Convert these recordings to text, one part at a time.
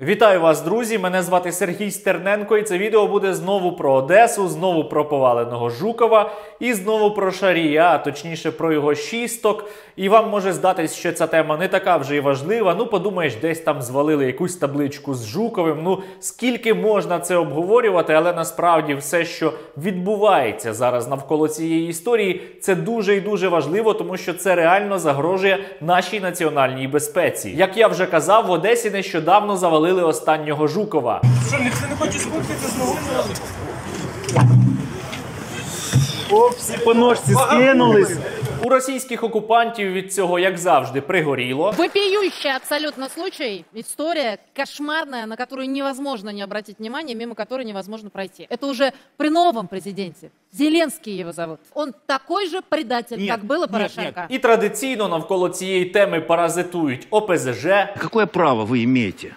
Вітаю вас, друзі! Мене звати Сергій Стерненко, і це відео буде знову про Одесу, знову про поваленого Жукова і знову про Шарія, а точніше про його шісток. І вам може здатись, що ця тема не така вже й важлива. Ну, подумаєш, десь там звалили якусь табличку з Жуковим. Ну скільки можна це обговорювати, але насправді все, що відбувається зараз навколо цієї історії, це дуже і дуже важливо, тому що це реально загрожує нашій національній безпеці. Як я вже казав, в Одесі нещодавно завалили останнього Жукова. Що, ніхто не хоче спуститися з ноги? Оп, всі по ножці скинулись. У російських окупантів від цього, як завжди, пригоріло. Вопиющий абсолютно случай, история кошмарная, на которую невозможно не обратить внимания, мимо которой невозможно пройти. Это уже при новом президенте. Зеленский его зовут. Он такой же предатель, Нет, как было нет, Порошенко. І традиційно навколо цієї теми паразитують ОПЗЖ, Какое право вы имеете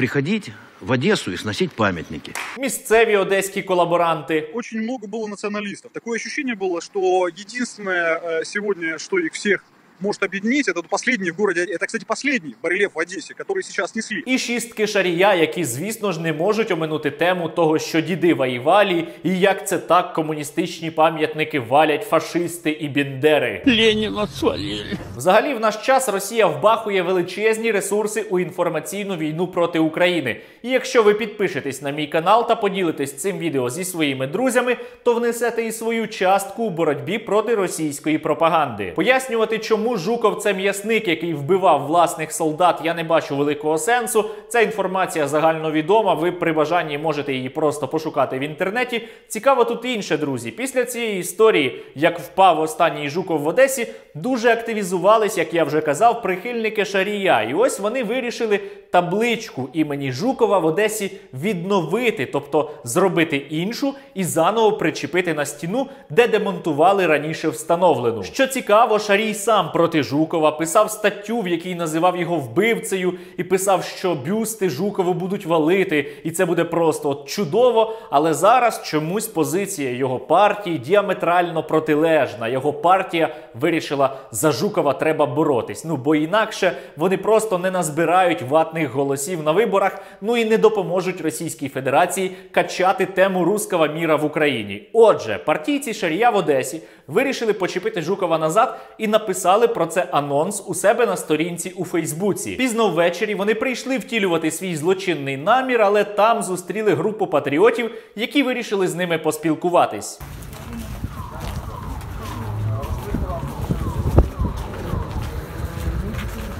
приходить в Одессу и сносить памятники? місцеві одеські колаборанти. Очень много было националистов. Такое ощущение было, что единственное э, сегодня, что их всех может объединить, это последний в городе. Это, кстати, последний барельеф в Одессе, который сейчас снесли. І шістки шарія, які, звісно ж, не можуть оминути тему того, що діди воювали, і як це так комуністичні пам'ятники валять фашисти і біндери. Ленина свалили. Взагалі, в наш час Росія вбахує величезні ресурси у інформаційну війну проти України. І якщо ви підпишетесь на мій канал та поділитесь цим відео зі своїми друзями, то внесете і свою частку у боротьбі проти російської пропаганди. Пояснювати, чому Жуков це м'ясник, який вбивав власних солдат, я не бачу великого сенсу. Ця інформація загальновідома. Ви при бажанні можете її просто пошукати в інтернеті. Цікаво тут інше, друзі. Після цієї історії, як впав останній Жуков в Одесі, дуже активізувались, як я вже казав, прихильники Шарія. І ось вони вирішили табличку імені Жукова в Одесі відновити, тобто зробити іншу і заново причепити на стіну, де демонтували раніше встановлену. Що цікаво, Шарій сам проти Жукова писав статтю, в якій називав його вбивцею, і писав, що бюсти Жукову будуть валити, і це буде просто от чудово. Але зараз чомусь позиція його партії діаметрально протилежна. Його партія вирішила за Жукова треба боротись. Ну бо інакше вони просто не назбирають ватних голосів на виборах, ну і не допоможуть Російській Федерації качати тему руского міра в Україні. Отже, партійці Шарія в Одесі вирішили почепити Жукова назад і написали про це анонс у себе на сторінці у Фейсбуці. Пізно ввечері вони прийшли втілювати свій злочинний намір, але там зустріли групу патріотів, які вирішили з ними поспілкуватись.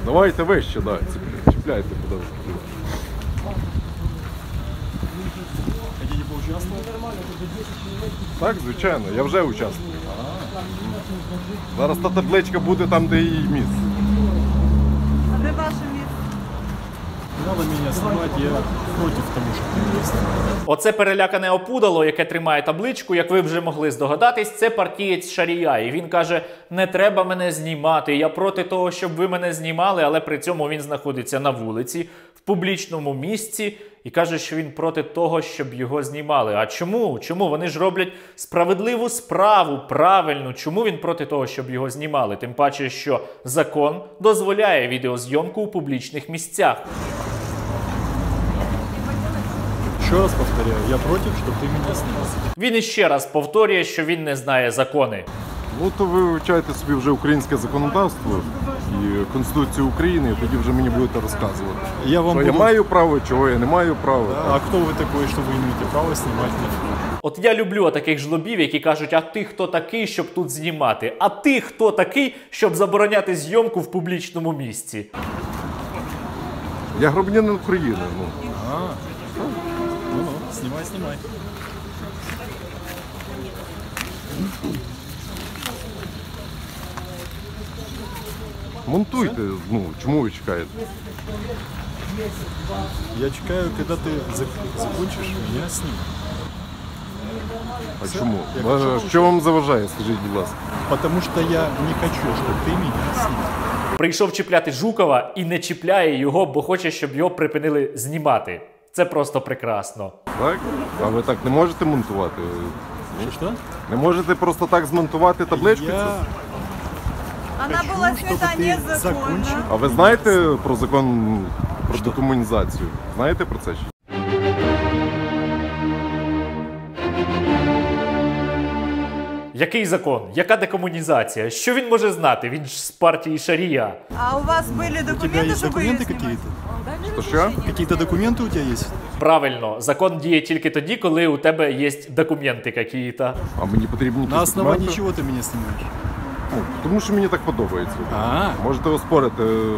Давайте вище, да, ці- Хотите поучаствовать? Так, звичайно, я вже учасник. Зараз та табличка буде там, де її місце. А де ваше місце? Надо меня снимать, я против того, что ты. Оце перелякане опудало, яке тримає табличку, як ви вже могли здогадатись, це партієць Шарія. І він каже: не треба мене знімати. Я проти того, щоб ви мене знімали, але при цьому він знаходиться на вулиці в публічному місці і каже, що він проти того, щоб його знімали. А чому? Чому вони ж роблять справедливу справу, правильну? Чому він проти того, щоб його знімали? Тим паче, що закон дозволяє відеозйомку у публічних місцях. Еще раз повторяю, я против, чтобы ты меня снимал. Він іще раз повторює, що він не знає закони. Ну то ви вивчайте собі вже українське законодавство і Конституцію України, і тоді вже мені будете розказувати. Я вам Що я буду- маю право, чого я не маю права. А кто вы такой, что вы имеете право снимать меня? От я люблю таких жлобів, які кажуть: а ти хто такий, щоб тут знімати? А ти хто такий, щоб забороняти зйомку в публічному місці? Я громадянин України. Ну. Ну-ну, снимай, снимай. Монтуйте, ну чому ви чекаєте? Я чекаю, когда ты зак- закончишь меня снимать. А чому? Я хочу, А Що вам заважає, скажіть, будь ласка? Потому что я не хочу, чтобы ты меня снимал. Прийшов чіпляти Жукова і не чіпляє його, бо хоче, щоб його припинили знімати. Це просто прекрасно. Так? А ви так не можете монтувати? Что? Не можете просто так змонтувати табличку? цю? Я Она хочу, была чтобы снята ты незаконно. закончил. А ви знаєте про закон про декомунізацію. Знаєте про це? ще? Який закон? Яка декомунізація? Що він може знати? Він ж з партії Шарія. А у вас были документы, есть чтобы документы ее снимать? какие-то? То що? Какие-то документы у тебя есть? Правильно, закон діє тільки тоді, коли у тебе є документи якісь. А мені потрібні На якісь основании документи? чего ты меня снимаешь? Ну, тому що мені так подобається. А, Можете оспорити е,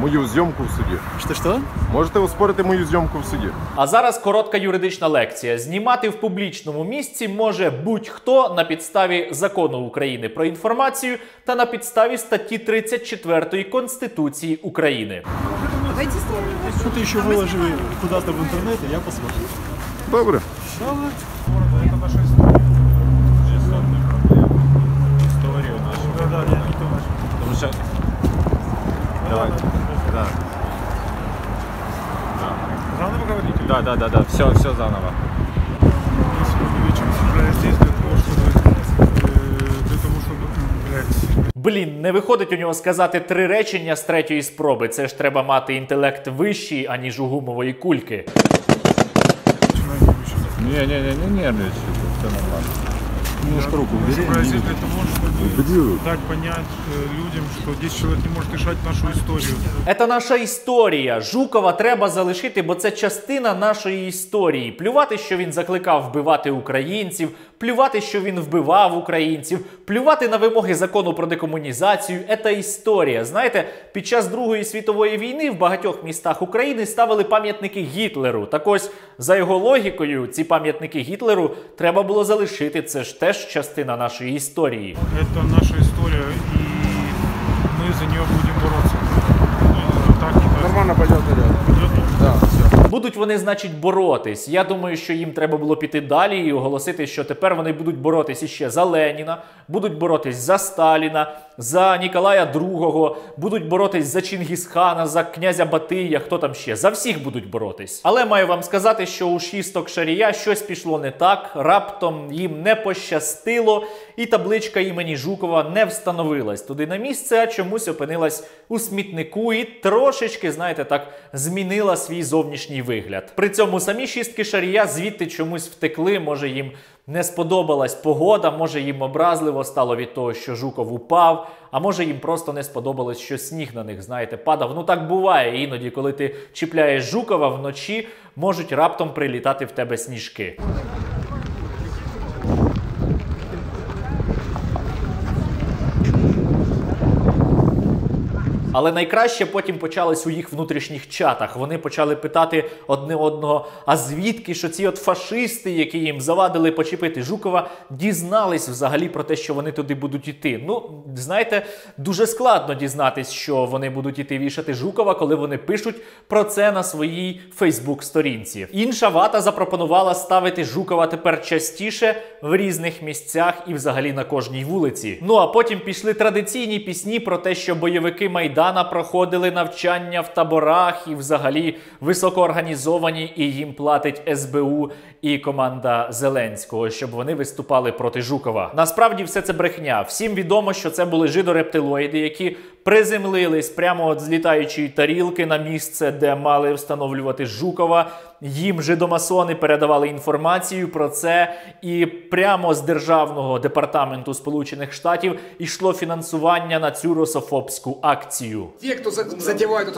мою зйомку в суді. что-что? Можете оспорити мою зйомку в суді. А зараз коротка юридична лекція. Знімати в публічному місці може будь-хто на підставі закону України про інформацію та на підставі статті 34 Конституції України. Давайте снимем. Что-то еще выложи куда-то в интернет, и я посмотрю. Добре. Заново говорите? Да, да, да, да, все, все заново. Блін, не виходить у нього сказати три речення з третьої спроби. Це ж треба мати інтелект вищий, аніж у гумової кульки. Не, не, не, не нервничай, все нормально. Немножко руку убери. Для того, чтобы дать понять э, людям, что здесь человек не может решать нашу историю. Це наша історія. Жукова треба залишити, бо це частина нашої історії. Плювати, що він закликав вбивати українців, плювати, що він вбивав українців, плювати на вимоги закону про декомунізацію. Це історія. Знаєте, під час Другої світової війни в багатьох містах України ставили пам'ятники Гітлеру. Так ось, за його логікою, ці пам'ятники Гітлеру треба було залишити. Це ж теж частина нашої історії Это наша история, и мы за нее будем бороться. Э, Так, Нормально пойдет, Будуть вони, значить, боротись. Я думаю, що їм треба було піти далі і оголосити, що тепер вони будуть боротись іще за Леніна, будуть боротись за Сталіна, за Ніколая II, будуть боротись за Чингісхана, за князя Батия, хто там ще. За всіх будуть боротись. Але маю вам сказати, що у шісток Шарія щось пішло не так, раптом їм не пощастило, і табличка імені Жукова не встановилась туди на місце, а чомусь опинилась у смітнику і трошечки, знаєте, так змінила свій зовнішній вигляд. При цьому самі шістки Шарія звідти чомусь втекли. Може їм не сподобалась погода, може їм образливо стало від того, що Жуков упав. А може їм просто не сподобалось, що сніг на них, знаєте, падав. Ну так буває іноді, коли ти чіпляєш Жукова вночі, можуть раптом прилітати в тебе сніжки. Але найкраще потім почалось у їх внутрішніх чатах. Вони почали питати одне одного: а звідки що ці от фашисти, які їм завадили почепити Жукова, дізнались взагалі про те, що вони туди будуть іти. Ну, знаєте, дуже складно дізнатись, що вони будуть іти вішати Жукова, коли вони пишуть про це на своїй Фейсбук-сторінці. Інша вата запропонувала ставити Жукова тепер частіше в різних місцях і взагалі на кожній вулиці. Ну а потім пішли традиційні пісні про те, що бойовики Майдана проходили навчання в таборах і взагалі високоорганізовані, і їм платить СБУ і команда Зеленського, щоб вони виступали проти Жукова. Насправді все це брехня. Всім відомо, що це були жидорептилоїди, які приземлились прямо от з тарілки на місце, де мали встановлювати Жукова. Їм жидомасони передавали інформацію про це, і прямо з державного департаменту Сполучених Штатів йшло фінансування на цю русофобську акцію. Те, кто тут затевают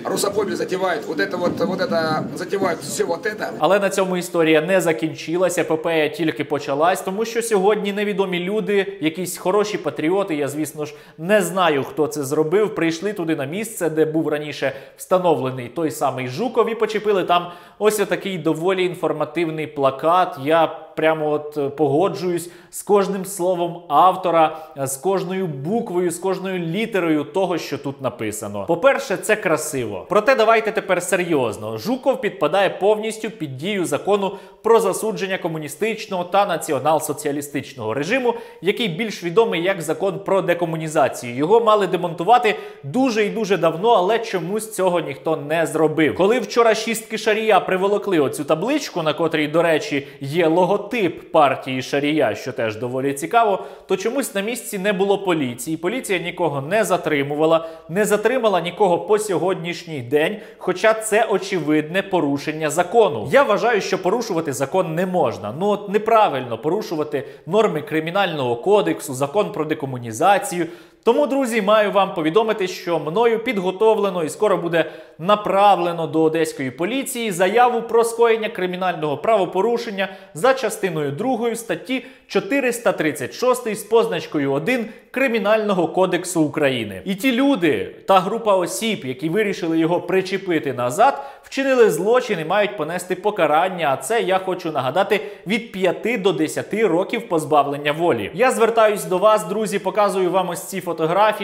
эту русофобию, русофобию затевают, вот это вот, вот это, затевают все вот это, Але на цьому історія не закінчилася. Епопея тільки почалась, тому що сьогодні невідомі люди, якісь хороші патріоти. Я, звісно ж, не знаю, хто це зробив. Прийшли туди на місце, де був раніше встановлений той самий Жуков, і почепили там ось отакий доволі інформативний плакат. Я прямо от е, погоджуюсь з кожним словом автора, е, з кожною буквою, з кожною літерою того, що тут написано. По-перше, це красиво. Проте давайте тепер серйозно. Жуков підпадає повністю під дію закону про засудження комуністичного та націонал-соціалістичного режиму, який більш відомий як закон про декомунізацію. Його мали демонтувати дуже і дуже давно, але чомусь цього ніхто не зробив. Коли вчора шістки Шарія приволокли оцю табличку, на котрій, до речі, є логотип логотип партії Шарія, що теж доволі цікаво, то чомусь на місці не було поліції. Поліція нікого не затримувала, не затримала нікого по сьогоднішній день. Хоча це очевидне порушення закону. Я вважаю, що порушувати закон не можна. Ну от неправильно порушувати норми кримінального кодексу, закон про декомунізацію. Тому, друзі, маю вам повідомити, що мною підготовлено і скоро буде направлено до одеської поліції заяву про скоєння кримінального правопорушення за частиною 2 статті 436 з позначкою 1 Кримінального кодексу України. І ті люди та група осіб, які вирішили його причепити назад, вчинили злочин і мають понести покарання. А це я хочу нагадати від 5 до 10 років позбавлення волі. Я звертаюсь до вас, друзі, показую вам ось ці фотографії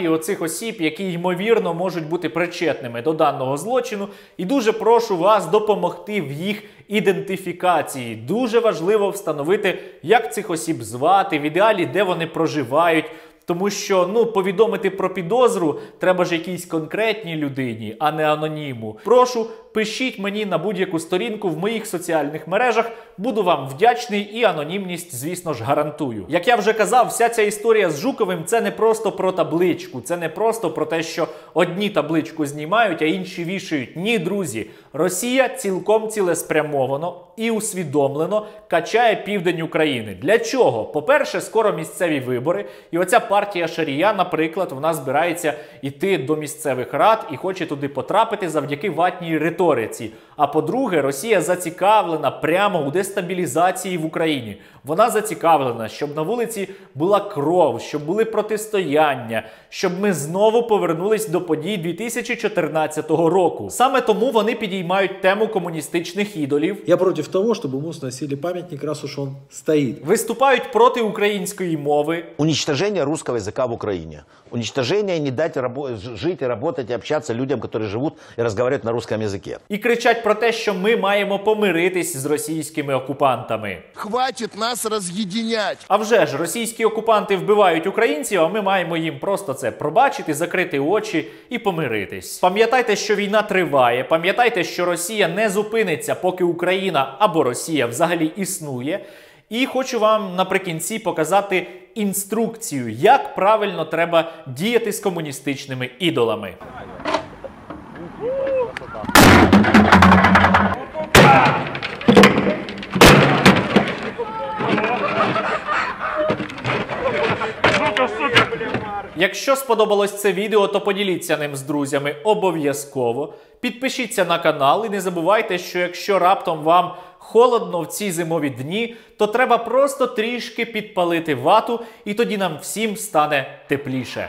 оцих осіб, які ймовірно можуть бути причетними до даного злочину. І дуже прошу вас допомогти в їх ідентифікації. Дуже важливо встановити, як цих осіб звати, в ідеалі, де вони проживають. Тому що ну повідомити про підозру треба ж якійсь конкретній людині, а не аноніму. Прошу, пишіть мені на будь-яку сторінку в моїх соціальних мережах. Буду вам вдячний і анонімність, звісно ж, гарантую. Як я вже казав, вся ця історія з Жуковим це не просто про табличку, це не просто про те, що одні табличку знімають, а інші вішають. Ні, друзі, Росія цілком цілеспрямовано і усвідомлено качає південь України. Для чого? По-перше, скоро місцеві вибори, і оця партія Шарія, наприклад, вона збирається йти до місцевих рад і хоче туди потрапити завдяки ватній риториці А по-друге, Росія зацікавлена прямо у дестабілізації в Україні. Вона зацікавлена, щоб на вулиці була кров, щоб були протистояння, щоб ми знову повернулись до подій 2014 року. Саме тому вони підіймають тему комуністичних ідолів. Я против того, чтобы ему сносили памятник, раз уж он стоит. Виступають проти української мови. Уничтожение русского языка в Украине. Уничтожение, не дать рабо- жить и работать и общаться людям, которые живут и разговаривают на русском языке. І кричать про те, що ми маємо помиритись з російськими окупантами. Хватит нас разъединять. А вже ж російські окупанти вбивають українців, а ми маємо їм просто це пробачити, закрити очі і помиритись. Пам'ятайте, що війна триває. Пам'ятайте, що Росія не зупиниться, поки Україна або Росія взагалі існує. І хочу вам наприкінці показати інструкцію, як правильно треба діяти з комуністичними ідолами. Якщо сподобалось це відео, то поділіться ним з друзями обов'язково. Підпишіться на канал і не забувайте, що якщо раптом вам холодно в ці зимові дні, то треба просто трішки підпалити вату, і тоді нам всім стане тепліше.